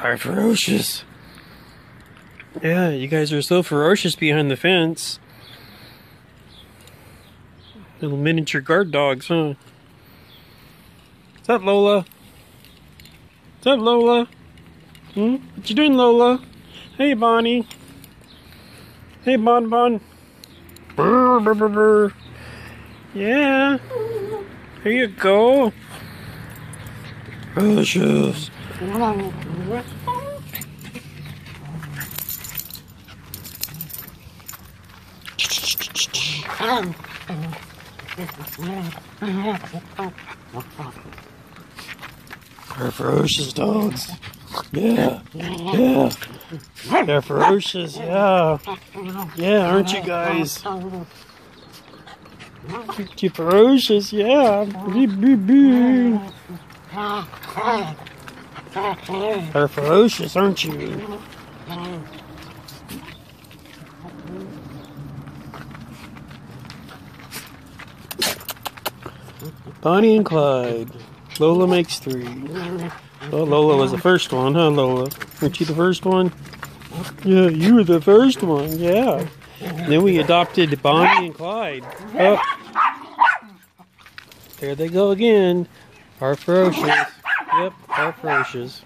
Are ferocious. Yeah, you guys are so ferocious behind the fence. Little miniature guard dogs, huh? What's up, Lola? What's up, Lola? Hmm? What you doing, Lola? Hey, Bonnie. Hey, Bon Bon. Brr, brr, brr, brr. Yeah. Here you go. Precious. They're ferocious dogs. Yeah, yeah. They're ferocious, yeah. Yeah, aren't you guys? You're ferocious, yeah. They're ferocious, aren't you? Bonnie and Clyde. Lola makes three. Oh, Lola was the first one, huh, Lola? Weren't you the first one? Yeah, you were the first one, yeah. then we adopted Bonnie and Clyde. Oh. There they go again. Are ferocious. Yep, are ferocious.